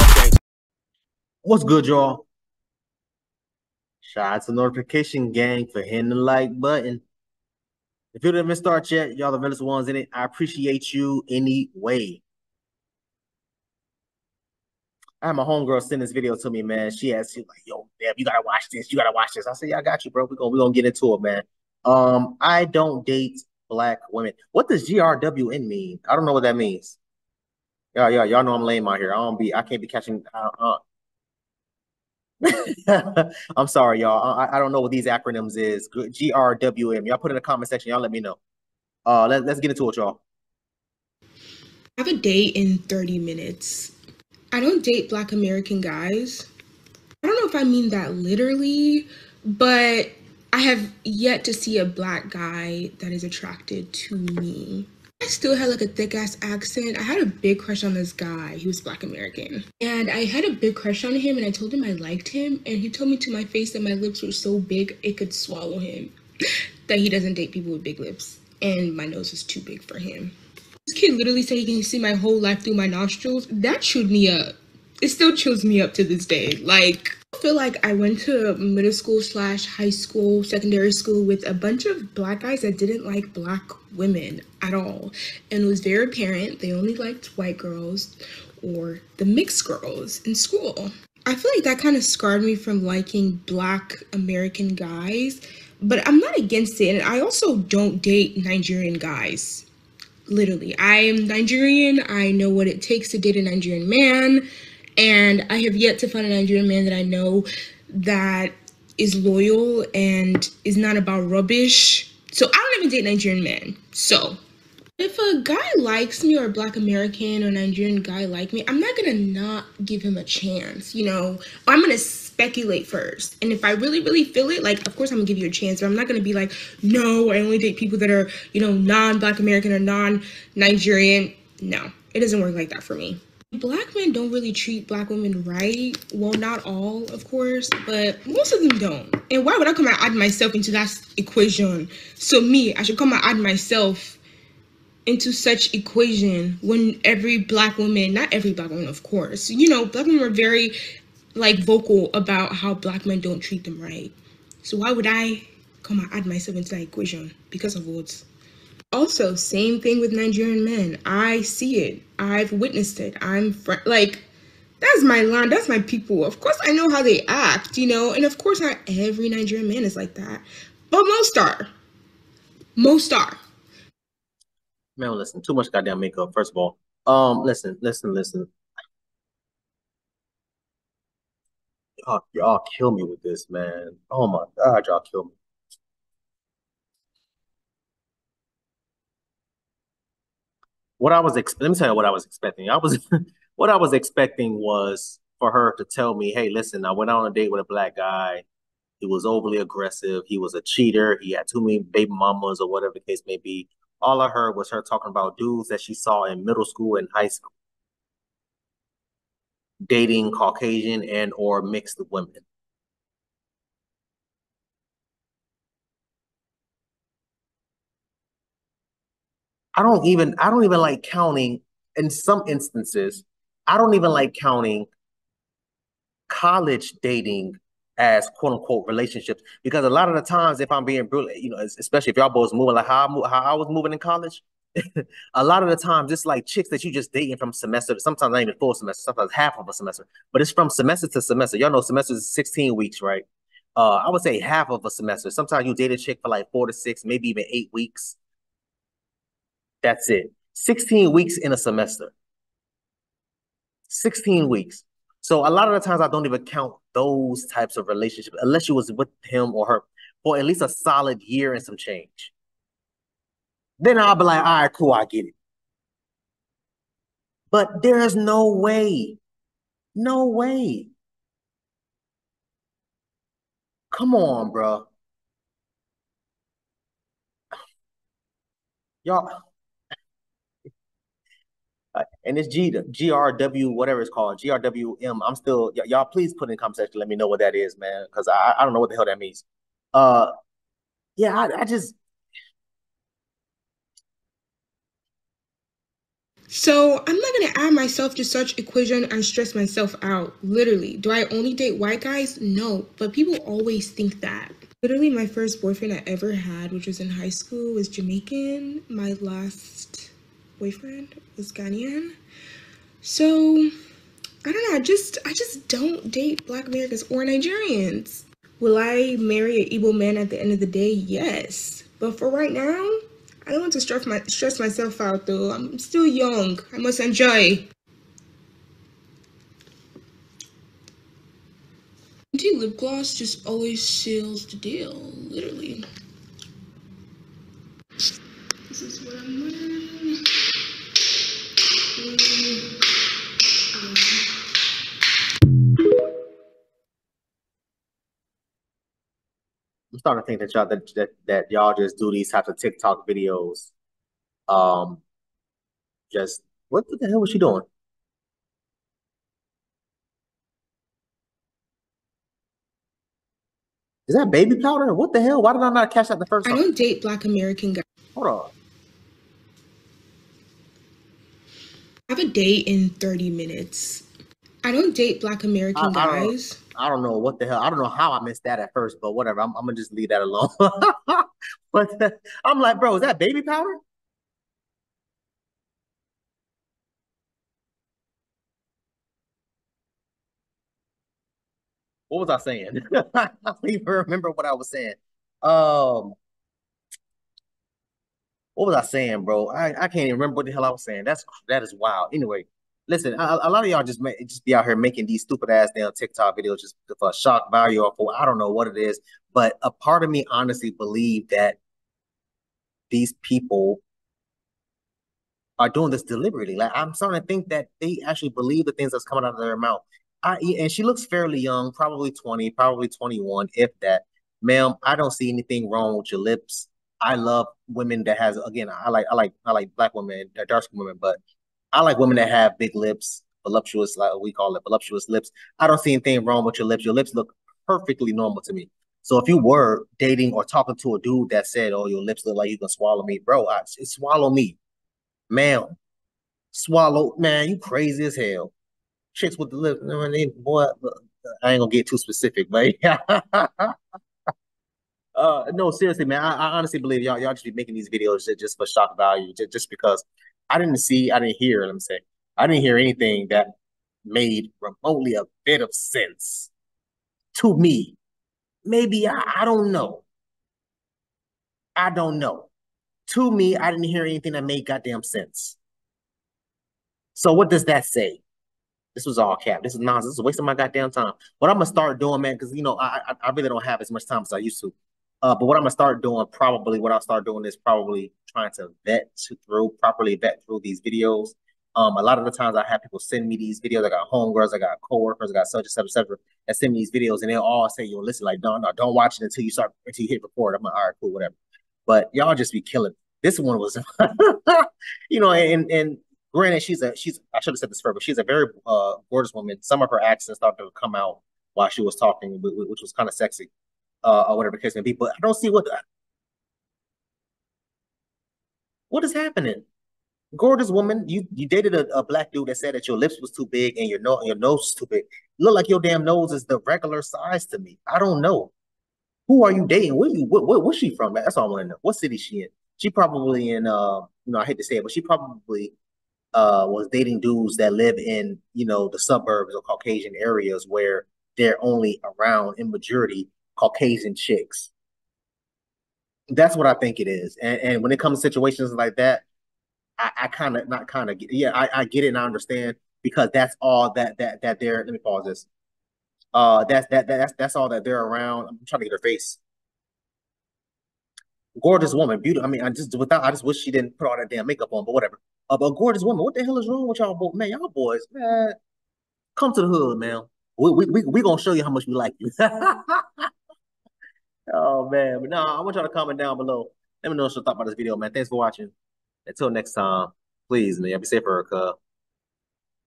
Okay. What's good, y'all? Shout out to notification gang for hitting the like button. If you didn't start yet, y'all the realest ones in it. I appreciate you anyway. I had my homegirl send this video to me, man. She asked, she like, yo, damn, you gotta watch this. You gotta watch this. I said, yeah, I got you, bro. We're gonna, we gonna get into it, man. Um, I don't date black women. What does GRWM mean? I don't know what that means. Yeah, yeah, y'all know I'm lame out here. I don't be, I can't be catching. Uh, uh. I'm sorry, y'all. I, I don't know what these acronyms is. GRWM. Y'all put in the comment section. Y'all let me know. Uh, let, let's get into it, y'all. Have a date in 30 minutes. I don't date black American guys. I don't know if I mean that literally, but I have yet to see a black guy that is attracted to me. I still had like a thick ass accent. I had a big crush on this guy. He was black American. And I had a big crush on him and I told him I liked him. And he told me to my face that my lips were so big it could swallow him. that he doesn't date people with big lips. And my nose is too big for him. This kid literally said he can see my whole life through my nostrils. That chewed me up. It still chews me up to this day. Like, feel like I went to middle school slash high school, secondary school with a bunch of black guys that didn't like black women at all. And it was very apparent they only liked white girls or the mixed girls in school. I feel like that kind of scarred me from liking black American guys, but I'm not against it. And I also don't date Nigerian guys. Literally, I am Nigerian. I know what it takes to date a Nigerian man. And I have yet to find a Nigerian man that I know that is loyal and is not about rubbish. So I don't even date Nigerian men. So if a guy likes me or a black American or Nigerian guy like me, I'm not gonna not give him a chance, you know. I'm gonna speculate first. And if I really, really feel it, like of course I'm gonna give you a chance, but I'm not gonna be like, no, I only date people that are, you know, non-black American or non-Nigerian. No, it doesn't work like that for me. Black men don't really treat black women right. Well, not all, of course, but most of them don't. And why would I come and add myself into that equation? So me, I should come and add myself into such equation when every black woman, not every black woman, of course, you know, black women are very like vocal about how black men don't treat them right. So why would I come and add myself into that equation because of what? Also, same thing with Nigerian men. I see it. I've witnessed it. I'm fr- like, that's my land. That's my people. Of course, I know how they act, you know, and of course, not every Nigerian man is like that, but most are. Most are. Man, listen, too much goddamn makeup. First of all, um, listen, listen, listen. Y'all, y'all kill me with this, man. Oh my god, y'all kill me. What I was ex- let me tell you what I was expecting. I was what I was expecting was for her to tell me, "Hey, listen, I went on a date with a black guy. He was overly aggressive. He was a cheater. He had too many baby mamas or whatever the case may be." All I heard was her talking about dudes that she saw in middle school and high school dating Caucasian and or mixed women. I don't even I don't even like counting in some instances. I don't even like counting college dating as quote unquote relationships because a lot of the times, if I'm being brutal, you know, especially if y'all both moving like how I, how I was moving in college, a lot of the times it's like chicks that you just dating from semester, sometimes not even full semester, sometimes half of a semester, but it's from semester to semester. Y'all know semester is 16 weeks, right? Uh, I would say half of a semester. Sometimes you date a chick for like four to six, maybe even eight weeks. That's it. 16 weeks in a semester. 16 weeks. So a lot of the times I don't even count those types of relationships unless you was with him or her for at least a solid year and some change. Then I'll be like, all right, cool, I get it. But there's no way. No way. Come on, bro. Y'all uh, and it's G GRW whatever it's called GRWM. I'm still y'all. Please put in the comment section. Let me know what that is, man, because I I don't know what the hell that means. Uh, yeah, I, I just So I'm not gonna add myself to such equation and stress myself out. Literally. Do I only date white guys? No. But people always think that. Literally, my first boyfriend I ever had, which was in high school, was Jamaican. My last boyfriend was Ghanaian. So I don't know. I just I just don't date Black Americans or Nigerians. Will I marry an Igbo man at the end of the day? Yes. But for right now, I don't want to stress my stress myself out though. I'm still young. I must enjoy. Anti lip gloss just always seals the deal, literally. This is what I'm wearing. I'm starting to think that y'all that, that that y'all just do these types of TikTok videos. Um, just what the hell was she doing? Is that baby powder? What the hell? Why did I not catch that the first I time? I don't date black American guys. Hold on. Have a date in 30 minutes. I don't date black American I- I don't- guys. I don't know what the hell. I don't know how I missed that at first, but whatever. I'm, I'm gonna just leave that alone. but I'm like, bro, is that baby powder? What was I saying? I don't even remember what I was saying. Um, what was I saying, bro? I, I can't even remember what the hell I was saying. That's that is wild. Anyway, listen, a, a lot of y'all just ma- just be out here making these stupid ass damn TikTok videos just for shock value or for I don't know what it is. But a part of me honestly believe that these people are doing this deliberately. Like I'm starting to think that they actually believe the things that's coming out of their mouth. I and she looks fairly young, probably 20, probably 21, if that. Ma'am, I don't see anything wrong with your lips. I love women that has again, I like I like I like black women, dark skin women, but I like women that have big lips, voluptuous, like we call it voluptuous lips. I don't see anything wrong with your lips. Your lips look perfectly normal to me. So if you were dating or talking to a dude that said, "Oh, your lips look like you can swallow me," bro, I, swallow me, ma'am, swallow, man, you crazy as hell. Chicks with the lips, boy, I ain't gonna get too specific, but uh, no, seriously, man, I, I honestly believe y'all y'all just be making these videos just, for shock value, just, just because I didn't see, I didn't hear, let me say, I didn't hear anything that made remotely a bit of sense to me. Maybe I, I don't know. I don't know. To me, I didn't hear anything that made goddamn sense. So what does that say? This was all cap. This is nonsense. This is of my goddamn time. What I'm gonna start doing, man, because you know I, I I really don't have as much time as I used to. Uh, but what I'm gonna start doing, probably what I'll start doing is probably trying to vet through properly vet through these videos. Um, a lot of the times I have people send me these videos. I got homegirls, I got coworkers, I got such and such, etc. that send me these videos, and they'll all say, "Yo, listen, like, no, no, don't watch it until you start until you hit record." I'm like, "All right, cool, whatever." But y'all just be killing. This one was, you know, and and granted, she's a she's I should have said this first, but she's a very uh gorgeous woman. Some of her accents started to come out while she was talking, which was kind of sexy, uh, or whatever the case may be. But I don't see what what is happening. Gorgeous woman, you you dated a, a black dude that said that your lips was too big and your nose your nose was too big. Look like your damn nose is the regular size to me. I don't know. Who are you dating? Where you what, what what's she from? That's all I want to know. What city she in? She probably in uh you know I hate to say it, but she probably uh was dating dudes that live in you know the suburbs or Caucasian areas where they're only around in majority Caucasian chicks. That's what I think it is. And and when it comes to situations like that, I, I kind of not kind of yeah, I, I get it and I understand because that's all that that that they're let me pause this. Uh that's that, that that's that's all that they're around. I'm trying to get her face. Gorgeous woman, beautiful. I mean, I just without I just wish she didn't put all that damn makeup on, but whatever. Uh, but gorgeous woman, what the hell is wrong with y'all boys? Man, y'all boys, man. Come to the hood, man. We we we, we gonna show you how much we like you. oh man, but no, I want y'all to comment down below. Let me know what you thought about this video, man. Thanks for watching. Until next time, please, man, be safe, Erica.